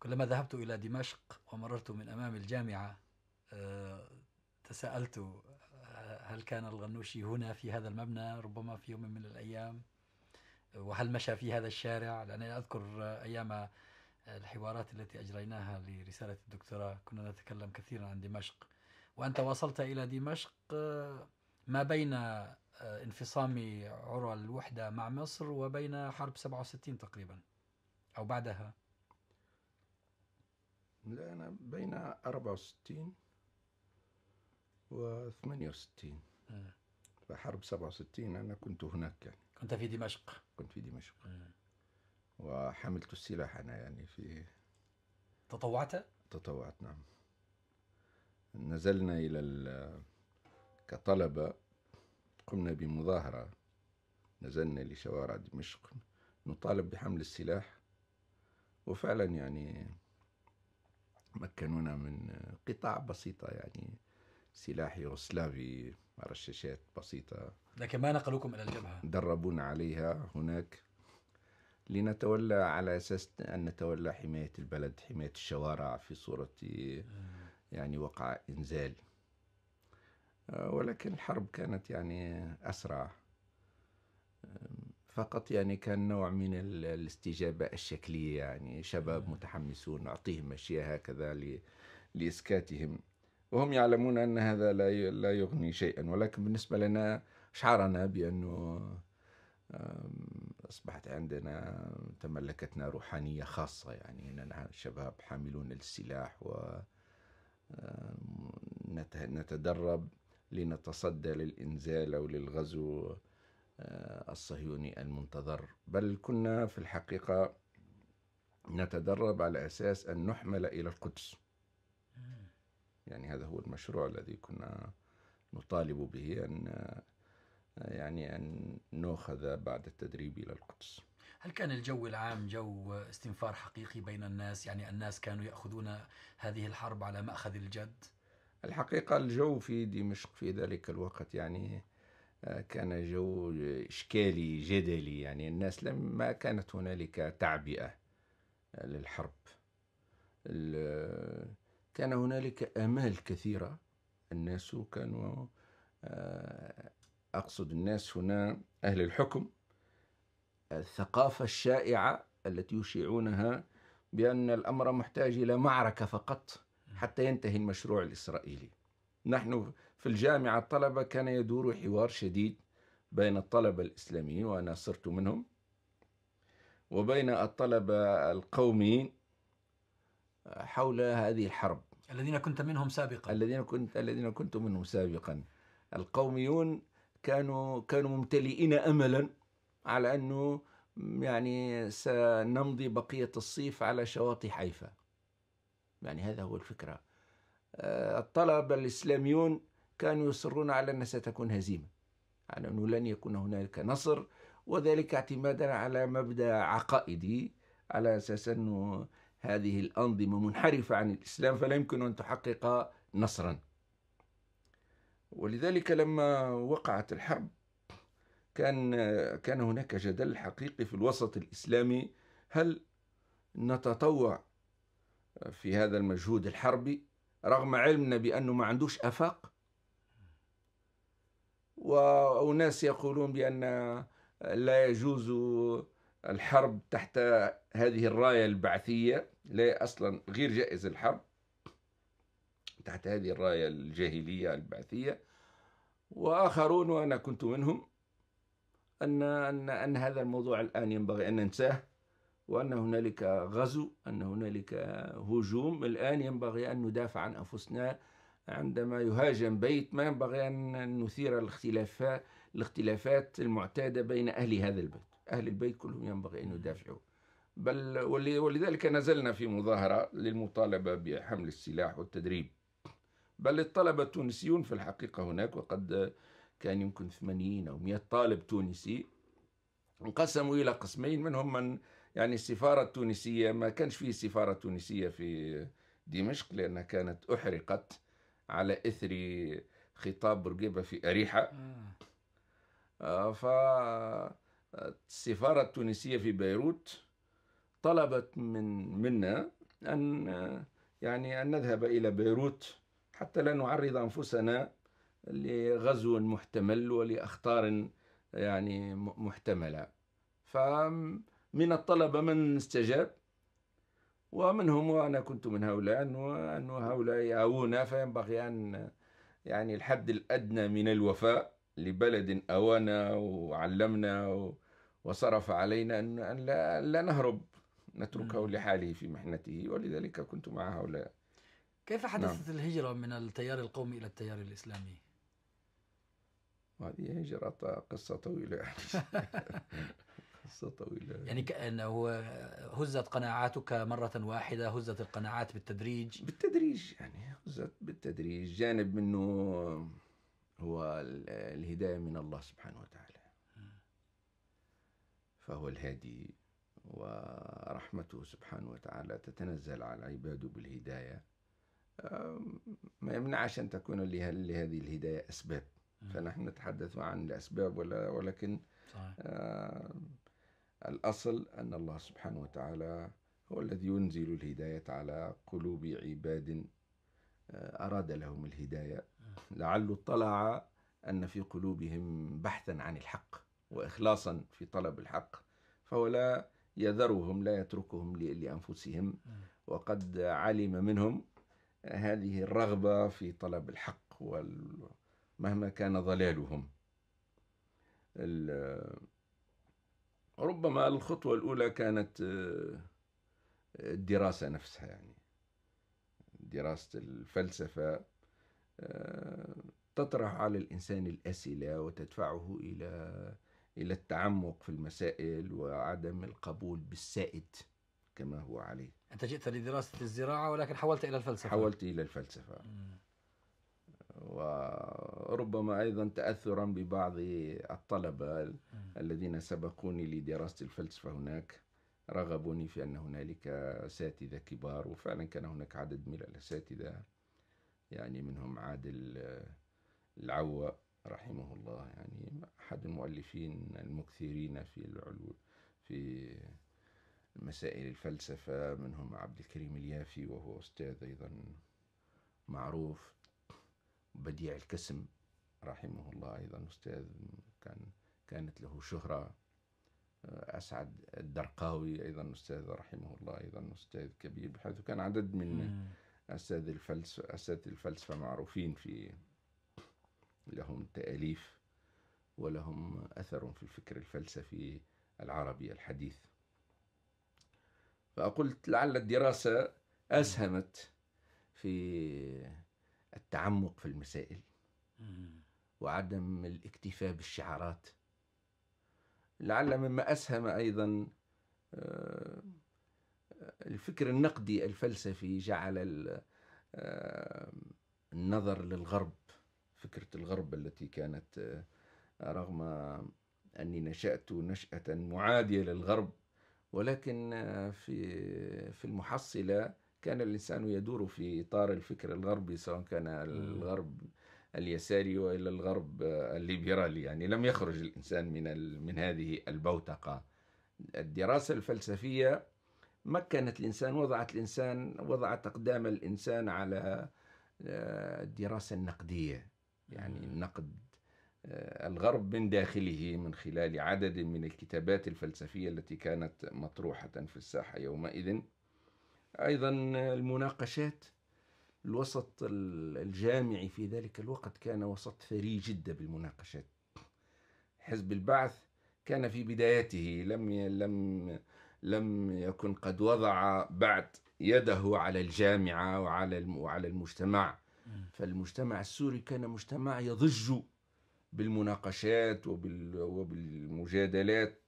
كلما ذهبت إلى دمشق ومررت من أمام الجامعة آه، تساءلت آه، هل كان الغنوشي هنا في هذا المبنى؟ ربما في يوم من الأيام. وهل مشى في هذا الشارع؟ لأنني أذكر أيام الحوارات التي أجريناها لرسالة الدكتوراه. كنا نتكلم كثيرا عن دمشق. وأنت وصلت إلى دمشق آه، ما بين انفصام عرى الوحدة مع مصر وبين حرب 67 تقريبا أو بعدها. لا أنا بين 64 و 68 فحرب 67 أنا كنت هناك يعني. كنت في دمشق. كنت في دمشق. وحملت السلاح أنا يعني في تطوعت؟ تطوعت نعم. نزلنا إلى كطلبة قمنا بمظاهرة. نزلنا لشوارع دمشق. نطالب بحمل السلاح. وفعلا يعني مكنونا من قطع بسيطة يعني سلاح يوغسلافي رشاشات بسيطة. لكن ما نقلوكم إلى الجبهة. دربونا عليها هناك. لنتولى على أساس أن نتولى حماية البلد حماية الشوارع في صورة يعني وقع إنزال. آه، ولكن الحرب كانت يعني أسرع. فقط يعني كان نوع من الاستجابة الشكلية يعني شباب متحمسون نعطيهم أشياء هكذا لإسكاتهم. وهم يعلمون أن هذا لا لا يغني شيئا. ولكن بالنسبة لنا شعرنا بأنه أصبحت عندنا تملكتنا روحانية خاصة يعني. أننا شباب حاملون للسلاح و نتدرب لنتصدى للإنزال أو للغزو الصهيوني المنتظر. بل كنا في الحقيقة نتدرب على أساس أن نحمل إلى القدس. يعني هذا هو المشروع الذي كنا نطالب به أن آه، يعني أن نأخذ بعد التدريب إلى القدس. هل كان الجو العام جو استنفار حقيقي بين الناس؟ يعني الناس كانوا يأخذون هذه الحرب على مأخذ الجد؟ الحقيقة الجو في دمشق في ذلك الوقت يعني آه، كان جو إشكالي جدلي يعني الناس لم ما كانت هنالك تعبئة للحرب. كان هنالك آمال كثيرة. الناس كانوا آه، أقصد الناس هنا أهل الحكم. الثقافة الشائعة التي يشيعونها بأن الأمر محتاج إلى معركة فقط حتى ينتهي المشروع الإسرائيلي. نحن في الجامعة الطلبة كان يدور حوار شديد بين الطلبة الإسلاميين وأنا صرت منهم وبين الطلبة القوميين حول هذه الحرب. الذين كنت منهم سابقا. الذين كنت الذين كنت منهم سابقا. القوميون كانوا كانوا ممتلئين املا على أنه يعني سنمضي بقية الصيف على شواطئ حيفا. يعني هذا هو الفكرة. الطلبة الإسلاميون كانوا يصرون على أن ستكون هزيمة على أنه لن يكون هنالك نصر وذلك اعتمادا على مبدأ عقائدي على أساس أنه هذه الأنظمة منحرفة عن الإسلام فلا يمكن أن تحقق نصرا. ولذلك لما وقعت الحرب كان كان هناك جدل حقيقي في الوسط الإسلامي هل نتطوع في هذا المجهود الحربي رغم علمنا بأنه ما عندوش أفاق. وناس يقولون بأن لا يجوز الحرب تحت هذه الراية البعثية لا أصلا غير جائز الحرب تحت هذه الراية الجاهلية البعثية. وآخرون وأنا كنت منهم أن أن أن هذا الموضوع الآن ينبغي أن ننساه. وأن هنالك غزو أن هنالك هجوم. الآن ينبغي أن ندافع عن أنفسنا عندما يهاجم بيت ما ينبغي أن نثير الاختلافات الاختلافات المعتادة بين أهل هذا البيت. أهل البيت كلهم ينبغي أن يدافعوا. بل ولذلك نزلنا في مظاهرة للمطالبة بحمل السلاح والتدريب. بل الطلبة التونسيون في الحقيقة هناك وقد كان يمكن 80 أو 100 طالب تونسي انقسموا إلى قسمين منهم من يعني السفارة التونسية ما كانش فيه سفارة تونسية في دمشق لأنها كانت أحرقت على إثر خطاب بورقيبة في أريحة. آه، فالسفارة التونسية في بيروت طلبت من منا أن يعني أن نذهب إلى بيروت حتى لا نعرض أنفسنا لغزو محتمل ولأخطار يعني محتملة. فمن الطلبة من استجاب ومنهم وأنا كنت من هؤلاء أنه, أنه هؤلاء يأوونا فينبغي أن يعني الحد الأدنى من الوفاء لبلد أوانا وعلمنا وصرف علينا أن لا, لا نهرب نتركه لحاله في محنته ولذلك كنت مع هؤلاء كيف حدثت نعم. الهجرة من التيار القومي إلى التيار الإسلامي؟ هذه هجرة قصة طويلة قصة طويلة. يعني كأنه هزت قناعاتك مرة واحدة هزت القناعات بالتدريج. بالتدريج يعني هزت بالتدريج. جانب منه هو الهداية من الله سبحانه وتعالى. فهو الهادي ورحمته سبحانه وتعالى تتنزل على عباده بالهداية. ما يمنعش أن تكون لهذه الهداية أسباب. فنحن نتحدث عن الأسباب ولا ولكن صحيح. آه الأصل أن الله سبحانه وتعالى هو الذي ينزل الهداية على قلوب عباد آه أراد لهم الهداية. لعله اطلع أن في قلوبهم بحثا عن الحق وإخلاصا في طلب الحق فهو لا يذرهم لا يتركهم لأنفسهم. وقد علم منهم هذه الرغبة في طلب الحق مهما كان ضلالهم. ربما الخطوة الأولى كانت آه، الدراسة نفسها يعني. دراسة الفلسفة آه، تطرح على الإنسان الأسئلة وتدفعه إلى إلى التعمق في المسائل وعدم القبول بالسائد كما هو عليه. أنت جئت لدراسة الزراعة ولكن حولت إلى الفلسفة. حولت إلى الفلسفة. م. وربما أيضا تأثرا ببعض الطلبة. الذين سبقوني لدراسة الفلسفة هناك رغبوني في أن هنالك أساتذة كبار وفعلا كان هناك عدد من الأساتذة يعني منهم عادل العوى رحمه الله يعني أحد المؤلفين المكثرين في العلو في مسائل الفلسفة منهم عبد الكريم اليافي وهو أستاذ أيضا معروف بديع الكسم رحمه الله أيضا أستاذ كان كانت له شهرة أسعد الدرقاوي أيضا أستاذ رحمه الله أيضا أستاذ كبير بحيث كان عدد من أستاذ الفلسفة أستاذ الفلسفة معروفين في لهم تأليف ولهم أثر في الفكر الفلسفي العربي الحديث. فقلت لعل الدراسة أسهمت في التعمق في المسائل وعدم الاكتفاء بالشعارات. لعل مما أسهم أيضا آه، الفكر النقدي الفلسفي جعل آه، النظر للغرب فكرة الغرب التي كانت آه، رغم أني نشأت نشأة معادية للغرب ولكن في في المحصلة كان الإنسان يدور في إطار الفكر الغربي سواء كان الغرب اليساري وإلى الغرب آه، الليبرالي. يعني لم يخرج الإنسان من من هذه البوتقة. الدراسة الفلسفية مكنت الإنسان وضعت الإنسان وضعت أقدام الإنسان على الدراسة النقدية. يعني نقد آه، الغرب من داخله من خلال عدد من الكتابات الفلسفية التي كانت مطروحة في الساحة يومئذ. أيضا المناقشات الوسط الجامعي في ذلك الوقت كان وسط ثري جدا بالمناقشات. حزب البعث كان في بدايته لم لم لم يكن قد وضع بعد يده على الجامعة وعلى وعلى المجتمع. فالمجتمع السوري كان مجتمع يضج بالمناقشات وبالمجادلات.